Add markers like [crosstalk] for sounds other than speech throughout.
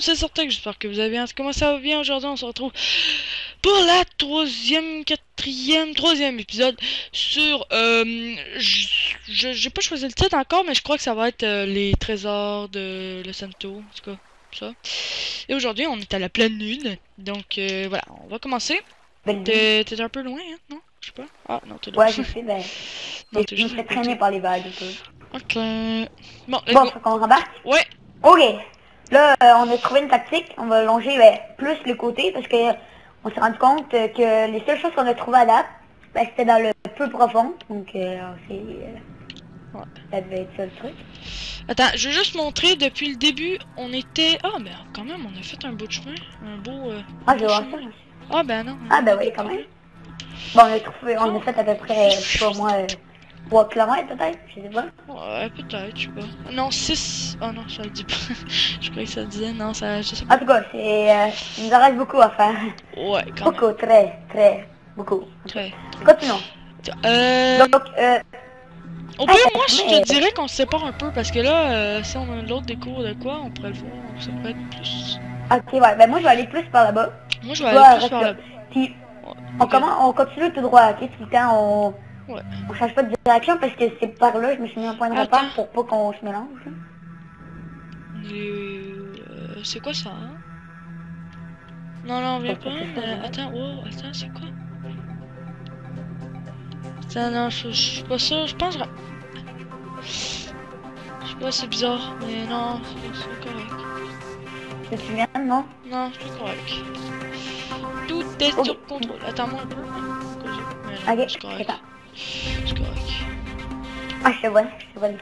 c'est que j'espère que vous allez bien. Comment ça va bien aujourd'hui? On se retrouve pour la troisième, quatrième, troisième épisode sur... Euh, je J'ai pas choisi le titre encore, mais je crois que ça va être euh, les trésors de Le Santo, en tout cas, ça. Et aujourd'hui, on est à la pleine lune, donc euh, voilà, on va commencer. T'es un peu loin, hein? Non? Je sais pas. Ah, non, t'es là. Ouais, je sais, [laughs] non, je me fais traîner par les vagues, Ok. Bon, bon faut qu'on rembarque? Ouais. Ok. Là, euh, on a trouvé une tactique. On va longer ben, plus le côté parce que on s'est rendu compte que les seules choses qu'on a trouvées à date, ben, c'était dans le peu profond. Donc, euh, c'est... Euh, ouais. Ça devait être ça le truc. Attends, je vais juste montrer, depuis le début, on était... Ah, mais quand même, on a fait un beau chemin. Un beau... ah, je vois ça. Ah, ben non. Ah, ben oui, quand même. Bon, on a trouvé... On a fait à peu près, je sais pas moi... 3 km peut-être, je sais pas. Ouais, peut-être, je sais pas. Non, 6. Oh non, ça le dit pas. [laughs] je croyais que ça disait, non, ça, je sais pas. En tout cas, c'est, euh, il nous reste beaucoup à faire. Ouais, quand beaucoup, même. très, très, beaucoup. Très. Continuons. Euh... Donc, euh... Au pire, moi, je te dirais qu'on se sépare un peu, parce que là, euh, si on a l'autre des cours de quoi, on pourrait le voir, ça pourrait être plus... Ok, ouais, ben moi, je vais aller plus par là-bas. Moi, je vais aller plus par là-bas. Puis, on, commence, on continue tout droit, ok? Le temps, on... Ouais. On change pas de direction parce que c'est par là, je me suis mis un point de repère pour pas qu'on se mélange. Euh, c'est quoi ça hein? Non, non, on vient pas. Attends, oh, attends, c'est quoi? Attends, non, je, suis pas sûr, je pense... Je sais pas, c'est bizarre, mais non, c'est correct. C'est viens, non? Non, c'est correct. Tout est sur contrôle. Attends-moi un peu. Ok, c'est correct. C'est correct. Ah, je vois, je vois le.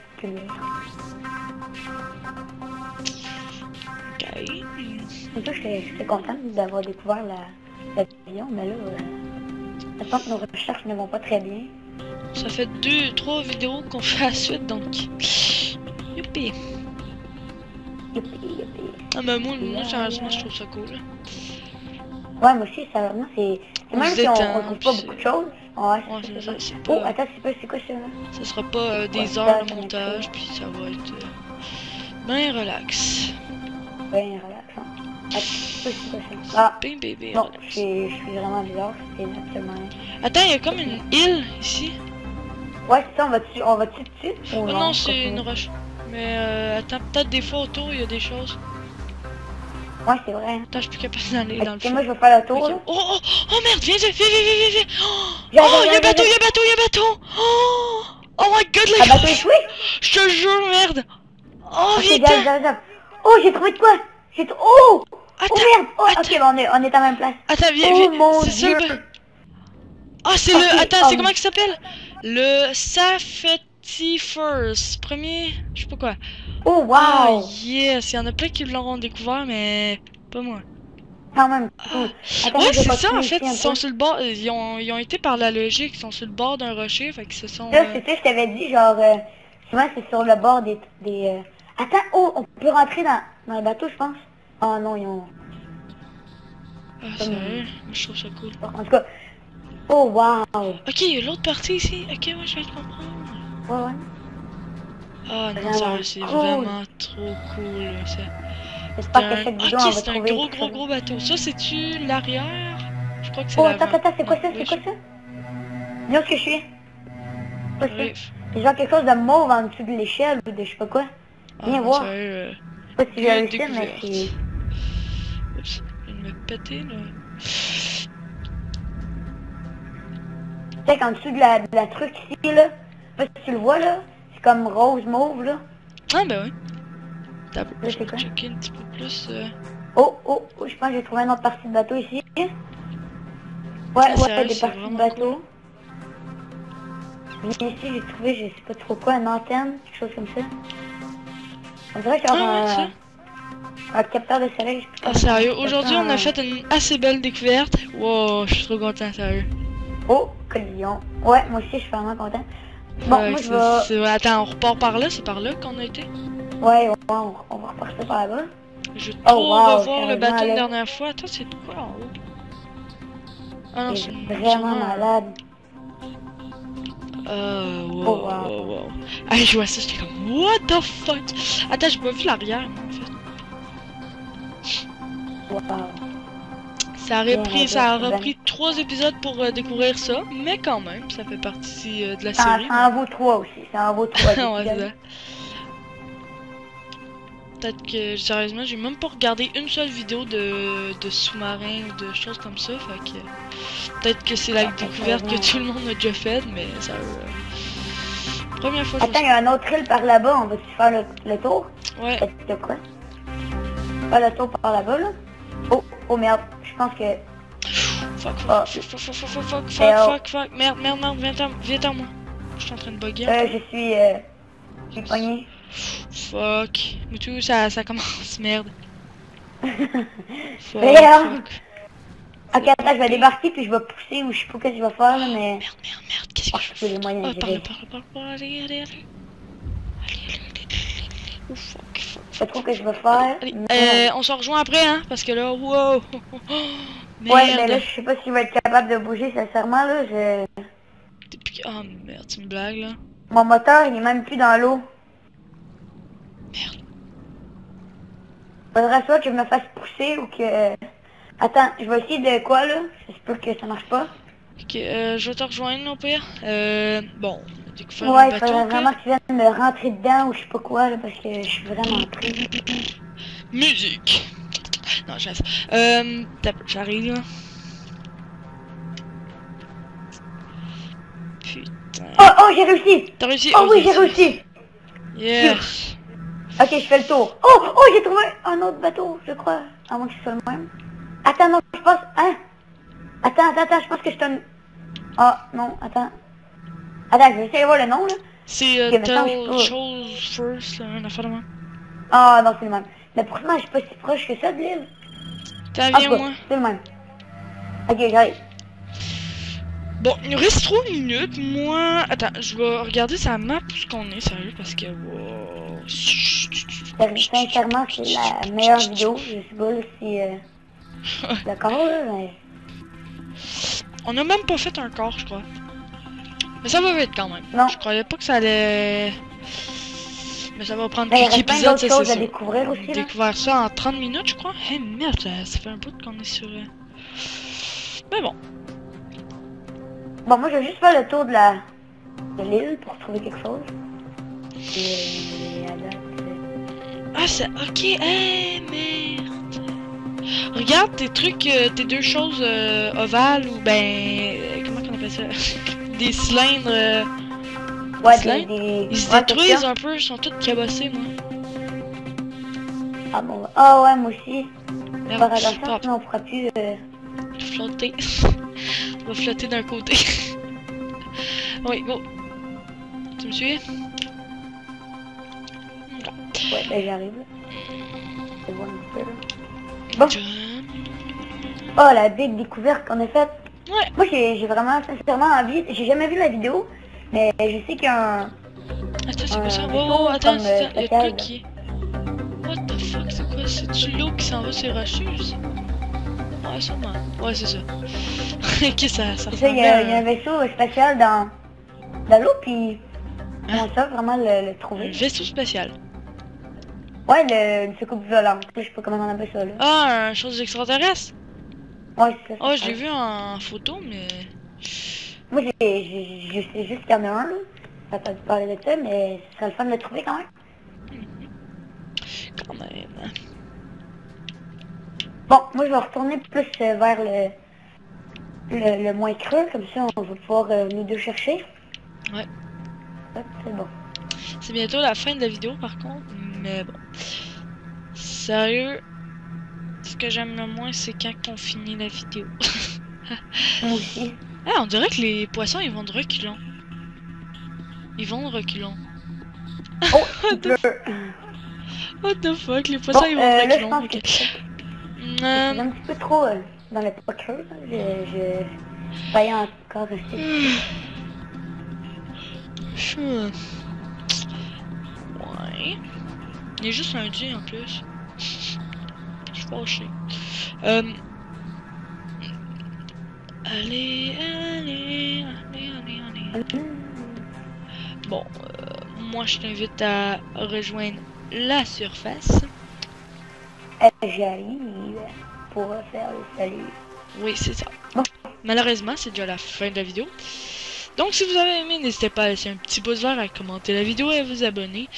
Ok. En tout j'étais contente d'avoir découvert la, la vision, mais là, euh, je pense que nos recherches ne vont pas très bien. Ça fait deux, trois vidéos qu'on fait à la suite, donc... Youpi. Youpi, youpi. Ah bah moi, moi, sérieusement, je trouve ça cool. Ouais, moi aussi, vraiment, c'est... Même si on, on trouve pas beaucoup de choses, Ouais, c'est ça. Oh, attends, c'est quoi ça Ça sera pas euh, des heures de montage, puis ça va être euh, bien relax. Bien relax, hein. Ah, Bing, bébé. Non, je suis vraiment bizarre, c'est. Attends, il y a comme une île ici. Ouais, c'est ça, on va-tu on va dessus Oh non, c'est une roche. Mais euh, attends, peut-être des fois autour, il y a des choses. Ouais, c'est vrai. Attends, je suis plus capable d'aller dans le fond. moi, je vais faire le tour, okay. Oh, oh, oh, merde, viens, viens, viens, viens, viens, viens. Oh, y'a bateau, y'a bateau, y'a bateau. Oh, oh my god, les gars. bateau échoué Je te jure, merde. Oh, vite. Okay, Oh, j'ai trouvé de quoi? J'ai Oh Attends, oh merde oh, Ok, bon, on est, on est à la même place. Attends, viens, oh, viens. mon dieu. Ah, c'est le... Attends, c'est comment il s'appelle? Le Safety First. Premier... Je sais pas quoi. Oh, wow! Oh, yes! Il y en a plein qui l'ont découvert, mais pas moi. Quand même. Ah. ouais, c'est ça, en fait, ils sont sur le bord, ils ont, ils ont été par la logique, ils sont sur le bord d'un rocher, fait que ce sont... Là, c'est ça, je t'avais dit, genre, euh, souvent c'est sur le bord des... des euh... Attends, oh, on peut rentrer dans, dans le bateau, je pense. Oh non, ils ont... Ah, sérieux? Je trouve ça cool. En tout cas, oh, wow! Ok, il y a l'autre partie ici. Ok, moi, je vais te comprendre. Ouais, ouais. Oh non, ça c'est vraiment trop cool. J'espère que cette vidéo, Ok, c'est un gros, gros, gros bateau. Ça, c'est-tu l'arrière? Je crois que c'est Oh, attends, attends, c'est quoi ça C'est quoi ça? où ce que je suis. Oui. C'est genre quelque chose de mauve en dessous de l'échelle ou de je sais pas quoi. Ah, Viens voir. Euh, je sais pas si j'ai réussi, mais c'est... Oups, il me péter là. Sais qu'en dessous de la, de la truc ici, là, je sais pas si tu le vois, là, comme rose mauve là. Ah bah oui. T'as checker un petit peu plus. Euh... Oh, oh, oh, je pense que j'ai trouvé une autre partie de bateau ici. Ouais, ah, ouais, des parties de bateau. Cool. ici, j'ai trouvé, je sais pas trop quoi, une antenne, quelque chose comme ça. On dirait qu'il y a un... un capteur de soleil. Ah sérieux, aujourd'hui on a fait une assez belle découverte. Wow, je suis trop content, sérieux. Oh, collision. Ouais, moi aussi je suis vraiment content. Bon, moi je vais... Attends, on repart par là, c'est par là qu'on a été? Ouais, on, on va repartir par là-bas. Je trop oh, revoir le bateau la dernière fois. Attends, c'est quoi en haut? Ah c'est vraiment malade. Euh, wow, oh, wow. wow, wow. Ah, je vois ça, j'étais comme, what the fuck? Attends, j'ai pas vu l'arrière, en fait. Wow. Ça aurait Bien, pris, ça bien. aurait pris trois épisodes pour euh, découvrir ça, mais quand même, ça fait partie euh, de la Ça, série. ça en vaut trois aussi. Ça en vaut trois. [laughs] ouais. Peut-être que, sérieusement, j'ai même pas regardé une seule vidéo de, de sous-marin ou de choses comme ça, fait que... Peut-être que c'est la Ah, découverte que tout le monde a déjà faite, mais ça... euh, Première fois Attends, il y a un autre île par là-bas. On va-tu faire le, le tour? Ouais, quoi? Faire le tour par là-bas, là? Oh, oh merde. Je pense que... fuck, Ah. fuck, fuck, fuck, fuck, fuck, fuck, fuck, oh. fuck, fuck, merde, merde, merde, viens viens à moi. Je suis en train de bugger. Euh, je suis... Euh, je suis pogné. Fuck. Moutou, ça, ça commence, merde. [laughs] Fuck, Merde. fuck. Ok, attends, je vais débarquer puis je vais pousser ou je sais pas ce que je vais faire, là, mais... Merde, merde, merde, qu'est-ce Oh, que je j'ai les fais moyens, Oh, j'ai par là, les- par là, par là, par là, allez, allez, allez. Allez, allez, sais trop ce que je vais faire. Allez, euh, on se rejoint après, hein, parce que là, wow. Ouais, mais là, je sais pas si je vais être capable de bouger, sincèrement, là. Je... Depuis... Oh merde, c'est une blague, là. Mon moteur, il est même plus dans l'eau. Merde. Faudrait soit que je me fasse pousser ou que... Attends, je vais essayer de quoi, là? J'espère que ça marche pas. Ok, euh, je vais te rejoindre, au pire. Euh, bon, ouais, un bateau, faudrait vraiment que tu viennes me rentrer dedans ou je sais pas quoi, là, parce que je suis vraiment pris. Musique. Non, je reste. Euh, j'arrive. Putain. Oh, oh, j'ai réussi! T'as réussi? Oh oui, j'ai réussi! Yes. Ok, je fais le tour. Oh, oh, j'ai trouvé un autre bateau, je crois. À moins que ce soit le même. Attends, non, je pense... Hein? Attends, attends, attends, je pense que je donne... Oh, non, attends. Attends, je vais essayer de voir le nom, là. C'est euh, Tell peux- Chose First, un affaire de moi. Ah, non, c'est le même. Mais pourtant, je suis pas si proche que ça de l'île? T'as Ah, moi. c'est le même. Ok, j'arrive. Bon, il nous reste 3 minutes. Moi. Attends, je vais regarder sa map où ce qu'on est, sérieux, parce que. Wow. Sincèrement, c'est la meilleure vidéo. Je sais pas là, si... Euh... [laughs] D'accord, là, mais... On a même pas fait un corps, je crois. Mais ça va vite quand même. Non. Je croyais pas que ça allait. Mais ça va prendre quelques épisodes, ça c'est sûr. découvrir aussi, là. Découvert ça en 30 minutes, je crois. Eh merde, ça, ça fait un bout qu'on est sur. euh, Mais bon. Bon, moi, je vais juste faire le tour de la... de l'île pour trouver quelque chose. Et... Ah, c'est. Ok, eh merde. Regarde tes trucs, euh, tes deux choses euh, ovales ou ben. comment qu'on appelle ça? [laughs] Des cylindres. euh, Ouais, Slime? des... des... ils se ouais, détruisent un peu, ils sont tous cabossés, moi. Ah bon, ah ouais, moi aussi. Merde, Faire attention, sinon on fera plus... Euh... flotter. [laughs] On va flotter d'un côté. [laughs] oui, go. Tu me suis? Ouais, ben j'arrive. Bon. Oh, la big découverte qu'on a faite? Ouais. Moi, j'ai vraiment, sincèrement envie... J'ai jamais vu la vidéo, mais je sais qu'il y a un... Attends, c'est quoi ça? Euh, Wow, wow, comme, attends, euh, c'est de quoi spécial. qui est. What the fuck, c'est quoi? C'est-tu l'eau qui s'en va sur les rocheuses? Ouais, sûrement. Ouais, c'est ça. [laughs] ok, ça, ça il y, a, il y a un vaisseau spatial dans, dans l'eau, puis... Hein? Comment ça, vraiment le, le à un trouver? vaisseau spatial. Ouais, le, une soucoupe volante. Je sais pas comment on appelle ça, là. Ah, un chose extraterrestre? Ouais, ça. Oh, l'ai vu en photo, mais... Moi, j'ai, j'ai- je sais juste qu'il y en a un, là. T'as pas parler de ça, mais ce serait le fun de le trouver quand même. Quand même. Bon, moi, je vais retourner plus euh, vers le, le, le moins creux, comme ça, on va pouvoir euh, nous deux chercher. Ouais. Hop, c'est bon. C'est bientôt la fin de la vidéo, par contre, mais bon. Sérieux, ce que j'aime le moins, c'est quand on finit la vidéo. [laughs] Ah, on dirait que les poissons, ils vont de reculons. Ils vont de reculons. Oh, [laughs] What the, what the fuck, les poissons, Bon, ils vont euh, de là, je reculons. pense ok. que Euh, un petit peu trop euh, dans le là. Je, je voyais encore rester. je- Ouais. Il y a juste un en plus. Je. Euh... Allez, allez, allez, allez, allez. Bon, euh, moi je t'invite à rejoindre la surface. Euh, J'arrive. pour euh, faire le salut. Oui, c'est ça. Malheureusement, c'est déjà la fin de la vidéo. Donc, si vous avez aimé, n'hésitez pas à laisser un petit pouce vert, à commenter la vidéo et à vous abonner.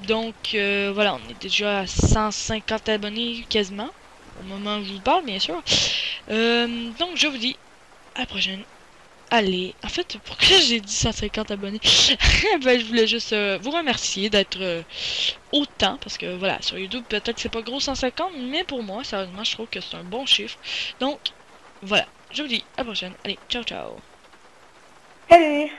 Donc, euh, voilà, on est déjà à 150 abonnés quasiment. Au moment où je vous parle, bien sûr. Euh, donc, je vous dis à la prochaine. Allez, en fait, pourquoi [laughs] j'ai dit 150 abonnés? [laughs] Ben, je voulais juste euh, vous remercier d'être autant, parce que voilà, sur YouTube, peut-être que c'est pas gros 150, mais pour moi, sérieusement, je trouve que c'est un bon chiffre. Donc, voilà, je vous dis à la prochaine. Allez, ciao, ciao. Salut